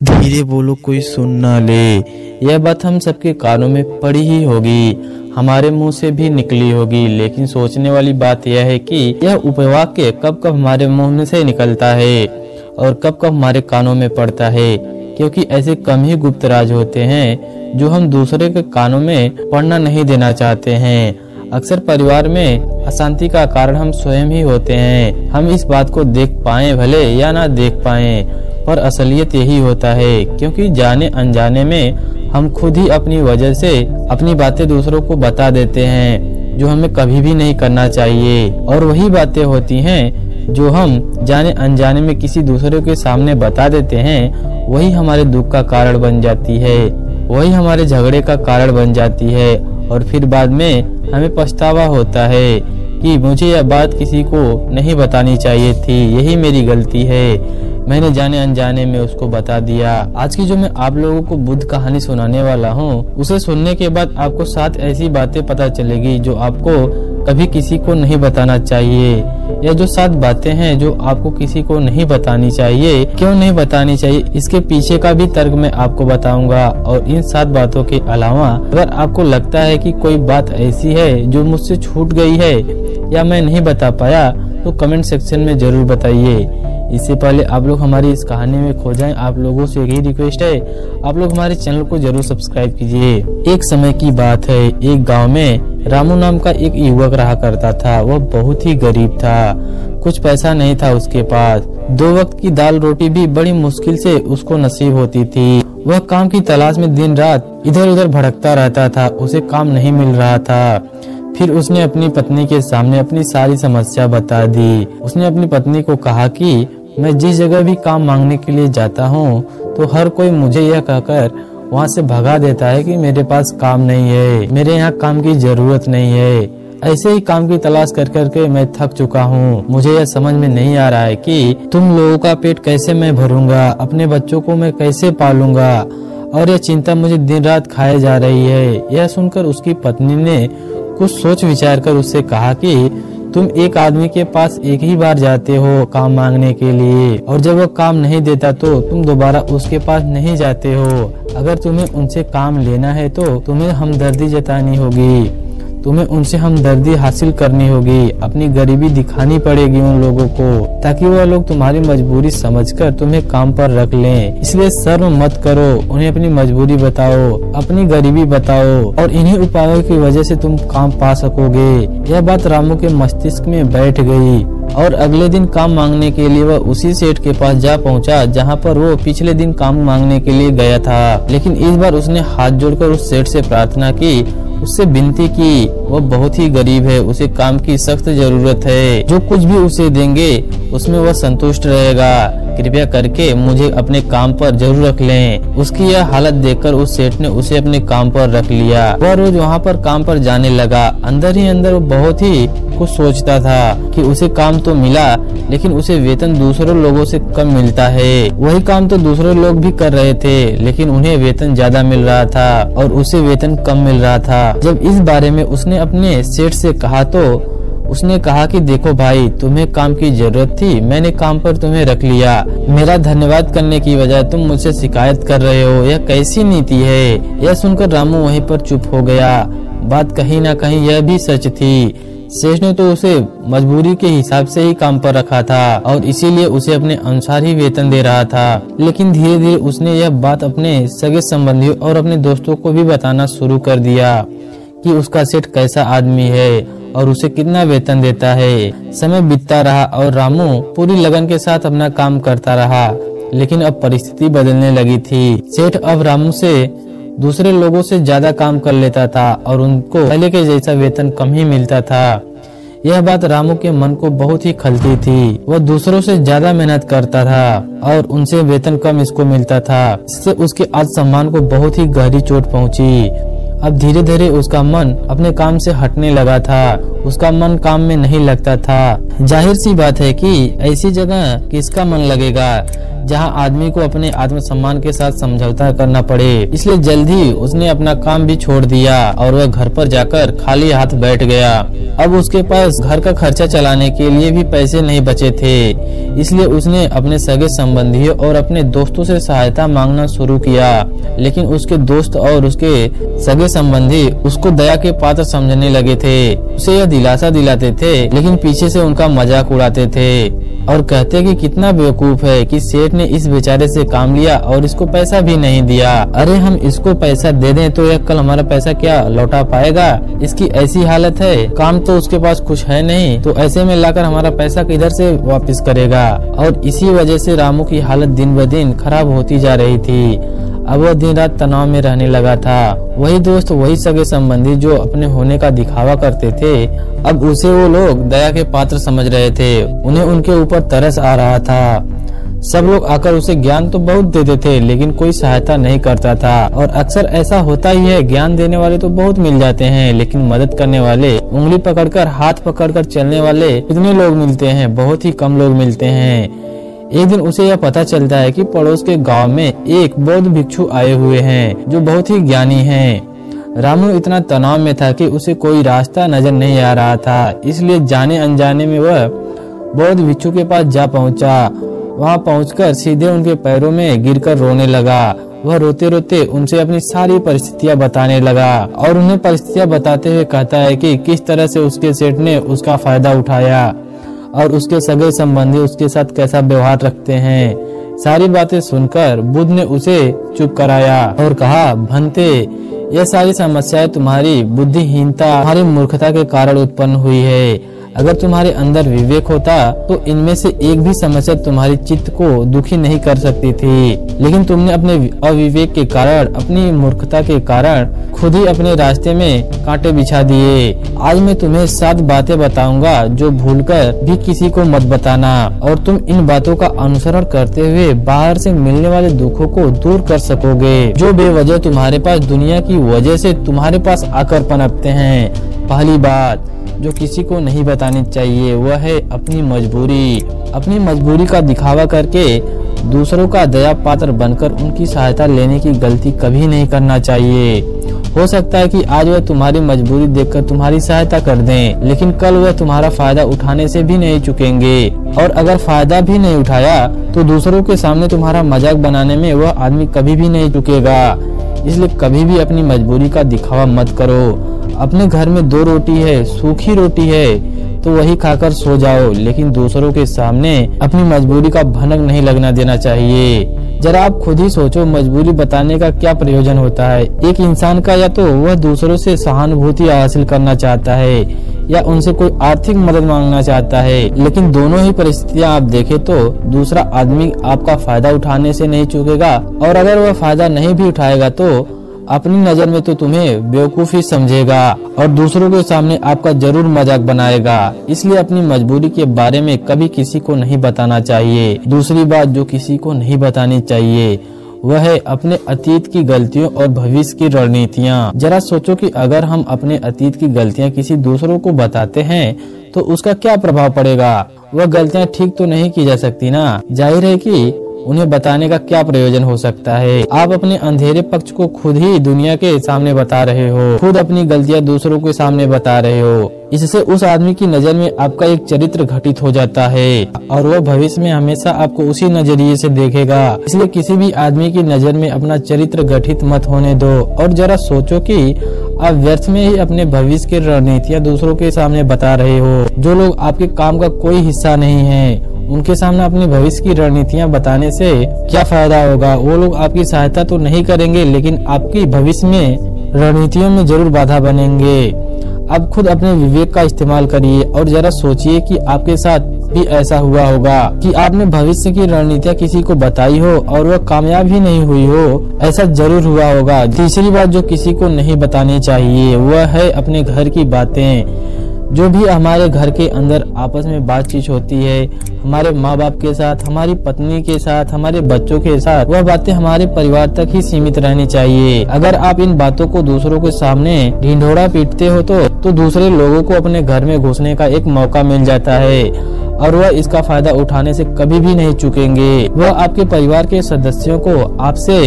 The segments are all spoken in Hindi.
धीरे बोलो, कोई सुन ना ले। यह बात हम सबके कानों में पड़ी ही होगी। हमारे मुँह से भी निकली होगी। लेकिन सोचने वाली बात यह है कि यह उपवाक्य कब कब हमारे मुँह में से निकलता है और कब कब हमारे कानों में पड़ता है, क्योंकि ऐसे कम ही गुप्त राज होते हैं जो हम दूसरे के कानों में पढ़ना नहीं देना चाहते हैं। अक्सर परिवार में अशांति का कारण हम स्वयं ही होते हैं। हम इस बात को देख पाए, भले या ना देख पाए। पर असलियत यही होता है, क्योंकि जाने अनजाने में हम खुद ही अपनी वजह से अपनी बातें दूसरों को बता देते हैं, जो हमें कभी भी नहीं करना चाहिए। और वही बातें होती हैं, जो हम जाने अनजाने में किसी दूसरे के सामने बता देते हैं, वही हमारे दुख का कारण बन जाती है, वही हमारे झगड़े का कारण बन जाती है, और फिर बाद में हमें पछतावा होता है कि मुझे यह बात किसी को नहीं बतानी चाहिए थी, यही मेरी गलती है। मैंने जाने अनजाने में उसको बता दिया। आज की जो मैं आप लोगों को बुद्ध कहानी सुनाने वाला हूँ, उसे सुनने के बाद आपको सात ऐसी बातें पता चलेगी जो आपको कभी किसी को नहीं बताना चाहिए, या जो सात बातें हैं जो आपको किसी को नहीं बतानी चाहिए। क्यों नहीं बतानी चाहिए? इसके पीछे का भी तर्क मैं आपको बताऊँगा। और इन सात बातों के अलावा, अगर आपको लगता है कि कोई बात ऐसी है जो मुझसे छूट गई है, या मैं नहीं बता पाया तो कमेंट सेक्शन में ज़रूर बताइए। इससे पहले आप लोग हमारी इस कहानी में खो जाएँ। आप लोगों से यही रिक्वेस्ट है, आप लोग हमारे चैनल को ज़रूर सब्सक्राइब कीजिए। एक समय की बात है, एक गाँव में रामू नाम का एक युवक रहा करता था। वह बहुत ही गरीब था। कुछ पैसा नहीं था उसके पास। दो वक्त की दाल रोटी भी बड़ी मुश्किल से उसको नसीब होती थी। वह काम की तलाश में दिन रात इधर उधर भड़कता रहता था। उसे काम नहीं मिल रहा था। फिर उसने अपनी पत्नी के सामने अपनी सारी समस्या बता दी। उसने अपनी पत्नी को कहा कि मैं जिस जगह भी काम मांगने के लिए जाता हूँ तो हर कोई मुझे यह कहकर वहाँ से भगा देता है कि मेरे पास काम नहीं है, मेरे यहाँ काम की ज़रूरत नहीं है। ऐसे ही काम की तलाश कर कर के मैं थक चुका हूँ। मुझे यह समझ में नहीं आ रहा है कि तुम लोगों का पेट कैसे मैं भरूँगा, अपने बच्चों को मैं कैसे पालूँगा? और यह चिंता मुझे दिन रात खाए जा रही है। यह सुनकर उसकी पत्नी ने कुछ सोच विचार कर उससे कहा कि तुम एक आदमी के पास एक ही बार जाते हो काम मांगने के लिए। और जब वो काम नहीं देता तो तुम दोबारा उसके पास नहीं जाते हो। अगर तुम्हें उनसे काम लेना है तो तुम्हें हमदर्दी जतानी होगी। तुम्हें उनसे हमदर्दी हासिल करनी होगी। अपनी गरीबी दिखानी पड़ेगी उन लोगों को, ताकि वह लोग तुम्हारी मजबूरी समझकर तुम्हें काम पर रख लें। इसलिए शर्म मत करो, उन्हें अपनी मजबूरी बताओ, अपनी गरीबी बताओ, और इन्हीं उपायों की वजह से तुम काम पा सकोगे। यह बात रामू के मस्तिष्क में बैठ गई, और अगले दिन काम मांगने के लिए वह उसी सेठ के पास जा पहुँचा, जहाँ पर वो पिछले दिन काम मांगने के लिए गया था। लेकिन इस बार उसने हाथ जोड़कर उस सेठ से प्रार्थना की उससे विनती की वो बहुत ही गरीब है, उसे काम की सख्त ज़रूरत है, जो कुछ भी उसे देंगे, उसमें वह संतुष्ट रहेगा। कृपया करके मुझे अपने काम पर ज़रूर रख लें। उसकी यह हालत देखकर उस सेठ ने उसे अपने काम पर रख लिया। वह रोज वहाँ पर काम पर जाने लगा। अंदर ही अंदर वो बहुत ही कुछ सोचता था कि उसे काम तो मिला, लेकिन उसे वेतन दूसरों लोगों से कम मिलता है। वही काम तो दूसरे लोग भी कर रहे थे, लेकिन उन्हें वेतन ज़्यादा मिल रहा था और उसे वेतन कम मिल रहा था। जब इस बारे में उसने अपने सेठ से कहा तो उसने कहा कि देखो भाई, तुम्हें काम की ज़रूरत थी, मैंने काम पर तुम्हें रख लिया। मेरा धन्यवाद करने की बजाय तुम मुझसे शिकायत कर रहे हो, यह कैसी नीति है? यह सुनकर रामू वहीं पर चुप हो गया। बात कहीं ना कहीं यह भी सच थी। शेष ने तो उसे मजबूरी के हिसाब से ही काम पर रखा था और इसीलिए उसे अपने अनुसार ही वेतन दे रहा था। लेकिन धीरे धीरे उसने यह बात अपने सगे संबंधियों और अपने दोस्तों को भी बताना शुरू कर दिया कि उसका सेठ कैसा आदमी है। और उसे कितना वेतन देता है। समय बीतता रहा और रामू पूरी लगन के साथ अपना काम करता रहा, लेकिन अब परिस्थिति बदलने लगी थी। सेठ अब रामू से दूसरे लोगों से ज़्यादा काम कर लेता था और उनको पहले के जैसा वेतन कम ही मिलता था। यह बात रामू के मन को बहुत ही खलती थी। वह दूसरों से ज़्यादा मेहनत करता था और उनसे वेतन कम इसको मिलता था इससे उसके आत्मसम्मान को बहुत ही गहरी चोट पहुँची। अब धीरे धीरे उसका मन अपने काम से हटने लगा था। उसका मन काम में नहीं लगता था। ज़ाहिर सी बात है कि ऐसी जगह किसका मन लगेगा, जहाँ आदमी को अपने आत्मसम्मान के साथ समझौता करना पड़े। इसलिए जल्द उसने अपना काम भी छोड़ दिया और वह घर पर जाकर खाली हाथ बैठ गया। अब उसके पास घर का खर्चा चलाने के लिए भी पैसे नहीं बचे थे। इसलिए उसने अपने सगे संबंधियों और अपने दोस्तों से सहायता मांगना शुरू किया। लेकिन उसके दोस्त और उसके सगे संबंधी उसको दया के पात्र समझने लगे थे। उसे यह दिलासा दिलाते थे, लेकिन पीछे से उनका मज़ाक उड़ाते थे और कहते कि कितना बेवकूफ़ है कि सेठ ने इस बेचारे से काम लिया और इसको पैसा भी नहीं दिया। अरे हम इसको पैसा दे दें तो यह कल हमारा पैसा क्या लौटा पाएगा? इसकी ऐसी हालत है। काम तो उसके पास कुछ है नहीं तो ऐसे में लाकर हमारा पैसा किधर से वापस करेगा? और इसी वजह से रामू की हालत दिन ब दिन खराब होती जा रही थी। अब वह दिन रात तनाव में रहने लगा था। वही दोस्त, वही सगे संबंधी जो अपने होने का दिखावा करते थे, अब उसे वो लोग दया के पात्र समझ रहे थे। उन्हें उनके ऊपर तरस आ रहा था। सब लोग आकर उसे ज्ञान तो बहुत देते थे लेकिन कोई सहायता नहीं करता था। और अक्सर ऐसा होता ही है, ज्ञान देने वाले तो बहुत मिल जाते हैं, लेकिन मदद करने वाले, उंगली पकड़कर, हाथ पकड़कर चलने वाले कितने लोग मिलते हैं, बहुत ही कम लोग मिलते हैं। एक दिन उसे यह पता चलता है कि पड़ोस के गाँव में एक बौद्ध भिक्षु आए हुए हैं, जो बहुत ही ज्ञानी हैं। रामू इतना तनाव में था कि उसे कोई रास्ता नज़र नहीं आ रहा था, इसलिए जाने अनजाने में वह बौद्ध भिक्षु के पास जा पहुँचा। वहाँ पहुंचकर सीधे उनके पैरों में गिरकर रोने लगा। वह रोते रोते उनसे अपनी सारी परिस्थितियाँ बताने लगा और उन्हें परिस्थितियाँ बताते हुए कहता है कि किस तरह से उसके सेठ ने उसका फ़ायदा उठाया। और उसके सगे संबंधी उसके साथ कैसा व्यवहार रखते हैं। सारी बातें सुनकर बुद्ध ने उसे चुप कराया और कहा, भंते यह सारी समस्याएँ तुम्हारी बुद्धिहीनता, तुम्हारी मूर्खता के कारण उत्पन्न हुई है। अगर तुम्हारे अंदर विवेक होता तो इनमें से एक भी समस्या तुम्हारी चित्त को दुखी नहीं कर सकती थी। लेकिन तुमने अपने अविवेक के कारण, अपनी मूर्खता के कारण, खुद ही अपने रास्ते में कांटे बिछा दिए। आज मैं तुम्हें सात बातें बताऊँगा, जो भूलकर भी किसी को मत बताना। और तुम इन बातों का अनुसरण करते हुए बाहर से मिलने वाले दुखों को दूर कर सकोगे, जो बेवजह तुम्हारे पास दुनिया की वजह से तुम्हारे पास आकर पनपते हैं। पहली बात जो किसी को नहीं बतानी चाहिए वह है अपनी मजबूरी। अपनी मजबूरी का दिखावा करके दूसरों का दया पात्र बनकर उनकी सहायता लेने की गलती कभी नहीं करना चाहिए। हो सकता है कि आज वह तुम्हारी मजबूरी देखकर तुम्हारी सहायता कर दें, लेकिन कल वह तुम्हारा फ़ायदा उठाने से भी नहीं चुकेंगे। और अगर फ़ायदा भी नहीं उठाया तो दूसरों के सामने तुम्हारा मज़ाक बनाने में वह आदमी कभी भी नहीं चुकेगा। इसलिए कभी भी अपनी मजबूरी का दिखावा मत करो। अपने घर में दो रोटी है, सूखी रोटी है तो वही खाकर सो जाओ। लेकिन दूसरों के सामने अपनी मजबूरी का भनक नहीं लगना देना चाहिए। जरा आप खुद ही सोचो, मजबूरी बताने का क्या प्रयोजन होता है? एक इंसान का या तो वह दूसरों से सहानुभूति हासिल करना चाहता है, या उनसे कोई आर्थिक मदद मांगना चाहता है। लेकिन दोनों ही परिस्थितियाँ आप देखें तो दूसरा आदमी आपका फ़ायदा उठाने से नहीं चुकेगा, और अगर वह फ़ायदा नहीं भी उठाएगा तो अपनी नज़र में तो तुम्हें बेवकूफ़ी समझेगा और दूसरों के सामने आपका ज़रूर मज़ाक बनाएगा। इसलिए अपनी मजबूरी के बारे में कभी किसी को नहीं बताना चाहिए। दूसरी बात जो किसी को नहीं बतानी चाहिए, वह है अपने अतीत की गलतियों और भविष्य की रणनीतियाँ। जरा सोचो कि अगर हम अपने अतीत की गलतियाँ किसी दूसरों को बताते हैं तो उसका क्या प्रभाव पड़ेगा? वह गलतियाँ ठीक तो नहीं की जा सकती ना? ज़ाहिर है कि उन्हें बताने का क्या प्रयोजन हो सकता है? आप अपने अंधेरे पक्ष को खुद ही दुनिया के सामने बता रहे हो। खुद अपनी गलतियाँ दूसरों के सामने बता रहे हो। इससे उस आदमी की नज़र में आपका एक चरित्र घटित हो जाता है और वह भविष्य में हमेशा आपको उसी नज़रिए से देखेगा। इसलिए किसी भी आदमी की नज़र में अपना चरित्र गठित मत होने दो और जरा सोचो कि आप व्यर्थ में ही अपने भविष्य की रणनीतियाँ दूसरों के सामने बता रहे हो। जो लोग आपके काम का कोई हिस्सा नहीं है, उनके सामने अपनी भविष्य की रणनीतियाँ बताने से क्या फ़ायदा होगा? वो लोग आपकी सहायता तो नहीं करेंगे, लेकिन आपकी भविष्य में रणनीतियों में ज़रूर बाधा बनेंगे। आप खुद अपने विवेक का इस्तेमाल करिए और जरा सोचिए कि आपके साथ भी ऐसा हुआ होगा कि आपने भविष्य की रणनीतियाँ किसी को बताई हो और वह कामयाब ही नहीं हुई हो ऐसा ज़रूर हुआ होगा। तीसरी बात जो किसी को नहीं बतानी चाहिए वह है अपने घर की बातें। जो भी हमारे घर के अंदर आपस में बातचीत होती है हमारे माँ बाप के साथ हमारी पत्नी के साथ हमारे बच्चों के साथ वह बातें हमारे परिवार तक ही सीमित रहनी चाहिए। अगर आप इन बातों को दूसरों के सामने ढिंढोरा पीटते हो तो, तो दूसरे लोगों को अपने घर में घुसने का एक मौका मिल जाता है। और वह इसका फ़ायदा उठाने से कभी भी नहीं चुकेंगे। वह आपके परिवार के सदस्यों को आपसे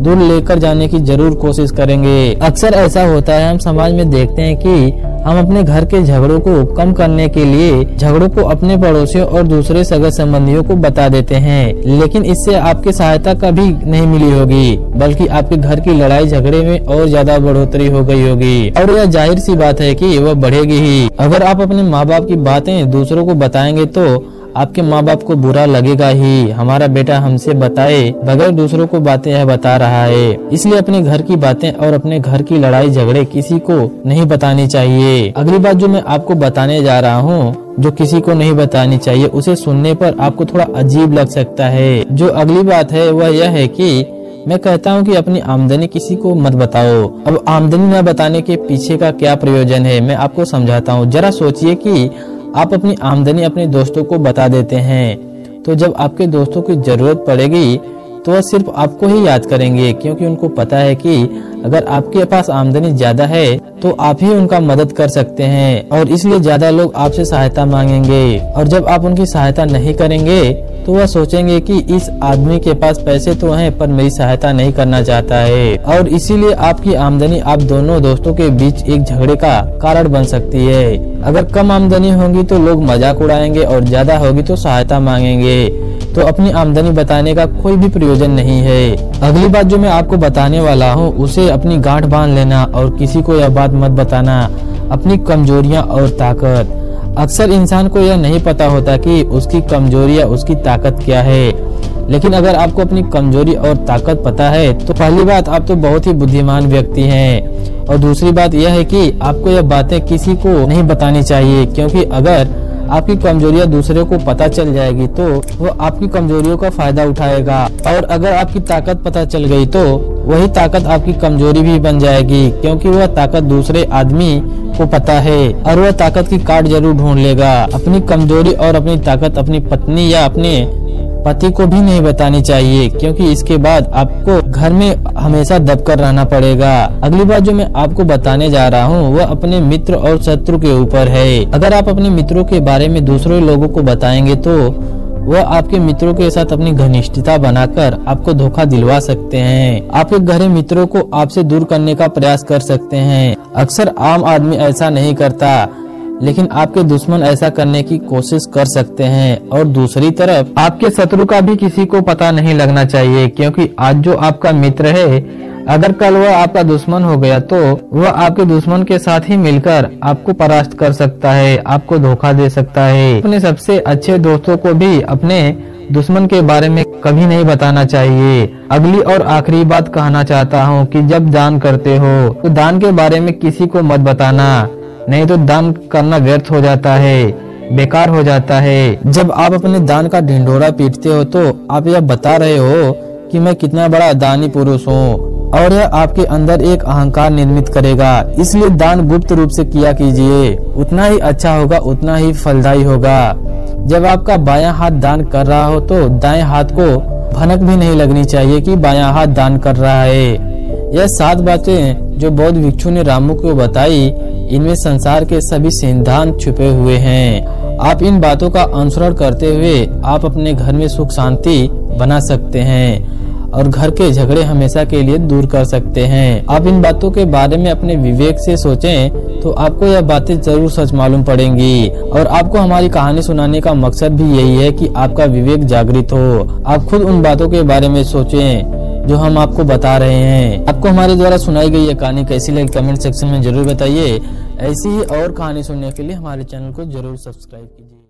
दूर लेकर जाने की ज़रूर कोशिश करेंगे। अक्सर ऐसा होता है, हम समाज में देखते हैं कि हम अपने घर के झगड़ों को कम करने के लिए झगड़ों को अपने पड़ोसियों और दूसरे सगे संबंधियों को बता देते हैं। लेकिन इससे आपकी सहायता कभी नहीं मिली होगी, बल्कि आपके घर की लड़ाई झगड़े में और ज़्यादा बढ़ोतरी हो गई होगी। और यह ज़ाहिर सी बात है कि वह बढ़ेगी ही। अगर आप अपने माँ बाप की बातें दूसरों को बताएँगे तो आपके माँ बाप को बुरा लगेगा ही। हमारा बेटा हमसे बताए बगैर दूसरों को बातें यह बता रहा है। इसलिए अपने घर की बातें और अपने घर की लड़ाई झगड़े किसी को नहीं बतानी चाहिए। अगली बात जो मैं आपको बताने जा रहा हूँ, जो किसी को नहीं बतानी चाहिए, उसे सुनने पर आपको थोड़ा अजीब लग सकता है। जो अगली बात है, वह यह है कि मैं कहता हूँ कि अपनी आमदनी किसी को मत बताओ। अब आमदनी न बताने के पीछे का क्या प्रयोजन है, मैं आपको समझाता हूँ। जरा सोचिए कि आप अपनी आमदनी अपने दोस्तों को बता देते हैं। तो जब आपके दोस्तों की ज़रूरत पड़ेगी तो वह सिर्फ़ आपको ही याद करेंगे, क्योंकि उनको पता है कि अगर आपके पास आमदनी ज़्यादा है तो आप ही उनका मदद कर सकते हैं, और इसलिए ज़्यादा लोग आपसे सहायता मांगेंगे। और जब आप उनकी सहायता नहीं करेंगे तो वह सोचेंगे कि इस आदमी के पास पैसे तो हैं, पर मेरी सहायता नहीं करना चाहता है। और इसीलिए आपकी आमदनी आप दोनों दोस्तों के बीच एक झगड़े का कारण बन सकती है। अगर कम आमदनी होगी तो लोग मज़ाक उड़ाएँगे, और ज़्यादा होगी तो सहायता मांगेंगे। तो अपनी आमदनी बताने का कोई भी प्रयोजन नहीं है। अगली बात जो मैं आपको बताने वाला हूँ, उसे अपनी गांठ बाँध लेना और किसी को यह बात मत बताना, अपनी कमजोरियाँ और ताकत। अक्सर इंसान को यह नहीं पता होता कि उसकी कमज़ोरी या उसकी ताकत क्या है। लेकिन अगर आपको अपनी कमज़ोरी और ताकत पता है तो पहली बात, आप तो बहुत ही बुद्धिमान व्यक्ति हैं। और दूसरी बात यह है कि आपको यह बातें किसी को नहीं बतानी चाहिए, क्योंकि अगर आपकी कमजोरियाँ दूसरे को पता चल जाएगी तो वो आपकी कमजोरियों का फ़ायदा उठाएगा। और अगर आपकी ताकत पता चल गई तो वही ताकत आपकी कमज़ोरी भी बन जाएगी, क्योंकि वह ताकत दूसरे आदमी को पता है और वह ताकत की कार्ड ज़रूर ढूंढ लेगा। अपनी कमज़ोरी और अपनी ताकत अपनी पत्नी या अपने पति को भी नहीं बतानी चाहिए, क्योंकि इसके बाद आपको घर में हमेशा दबकर रहना पड़ेगा। अगली बात जो मैं आपको बताने जा रहा हूँ, वह अपने मित्र और शत्रु के ऊपर है। अगर आप अपने मित्रों के बारे में दूसरे लोगों को बताएँगे तो वह आपके मित्रों के साथ अपनी घनिष्ठता बनाकर आपको धोखा दिलवा सकते हैं। आपके घरे मित्रों को आपसे दूर करने का प्रयास कर सकते हैं। अक्सर आम आदमी ऐसा नहीं करता। लेकिन आपके दुश्मन ऐसा करने की कोशिश कर सकते हैं। और दूसरी तरफ़, आपके शत्रु का भी किसी को पता नहीं लगना चाहिए, क्योंकि आज जो आपका मित्र है, अगर कल वह आपका दुश्मन हो गया तो वह आपके दुश्मन के साथ ही मिलकर आपको परास्त कर सकता है, आपको धोखा दे सकता है। अपने सबसे अच्छे दोस्तों को भी अपने दुश्मन के बारे में कभी नहीं बताना चाहिए। अगली और आखिरी बात कहना चाहता हूँ कि जब दान करते हो तो दान के बारे में किसी को मत बताना। नहीं तो दान करना व्यर्थ हो जाता है, बेकार हो जाता है। जब आप अपने दान का ढिंडोरा पीटते हो तो आप यह बता रहे हो कि मैं कितना बड़ा दानी पुरुष हूँ और यह आपके अंदर एक अहंकार निर्मित करेगा। इसलिए दान गुप्त रूप से किया कीजिए। उतना ही अच्छा होगा, उतना ही फलदायी होगा। जब आपका बायां हाथ दान कर रहा हो तो दाएँ हाथ को भनक भी नहीं लगनी चाहिए कि बायां हाथ दान कर रहा है। यह सात बातें जो बौद्ध भिक्षु ने रामू को बताई, इनमें संसार के सभी सिद्धांत छुपे हुए हैं। आप इन बातों का अनुसरण करते हुए आप अपने घर में सुख शांति बना सकते हैं और घर के झगड़े हमेशा के लिए दूर कर सकते हैं। आप इन बातों के बारे में अपने विवेक से सोचें तो आपको यह बातें ज़रूर सच मालूम पड़ेंगी। और आपको हमारी कहानी सुनाने का मकसद भी यही है कि आपका विवेक जागृत हो। आप खुद उन बातों के बारे में सोचें। जो हम आपको बता रहे हैं। आपको हमारे द्वारा सुनाई गई ये कहानी कैसी लगी, कमेंट सेक्शन में ज़रूर बताइए। ऐसी ही और कहानी सुनने के लिए हमारे चैनल को ज़रूर सब्सक्राइब कीजिए।